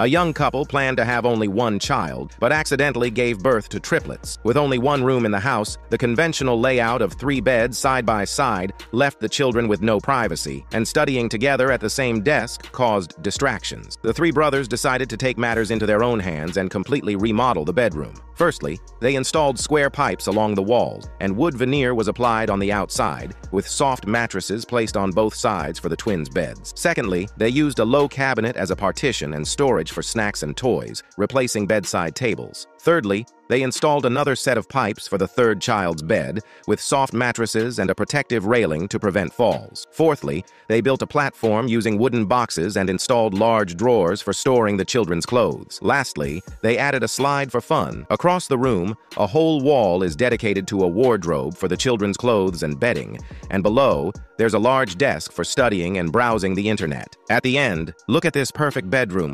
A young couple planned to have only one child, but accidentally gave birth to triplets. With only one room in the house, the conventional layout of three beds side by side left the children with no privacy, and studying together at the same desk caused distractions. The three brothers decided to take matters into their own hands and completely remodel the bedroom. Firstly, they installed square pipes along the walls, and wood veneer was applied on the outside, with soft mattresses placed on both sides for the twins' beds. Secondly, they used a low cabinet as a partition and storage for snacks and toys, replacing bedside tables. Thirdly, they installed another set of pipes for the third child's bed, with soft mattresses and a protective railing to prevent falls. Fourthly, they built a platform using wooden boxes and installed large drawers for storing the children's clothes. Lastly, they added a slide for fun. Across the room, a whole wall is dedicated to a wardrobe for the children's clothes and bedding, and below, there's a large desk for studying and browsing the internet. At the end, look at this perfect bedroom